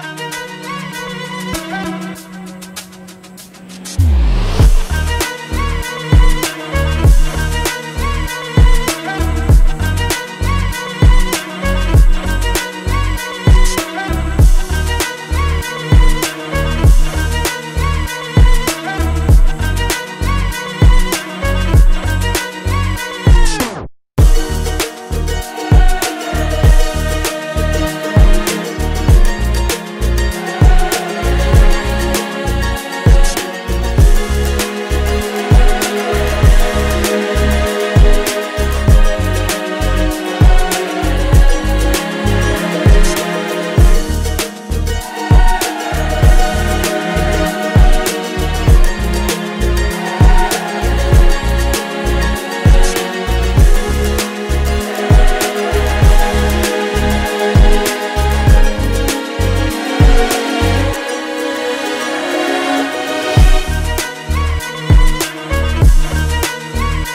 I'm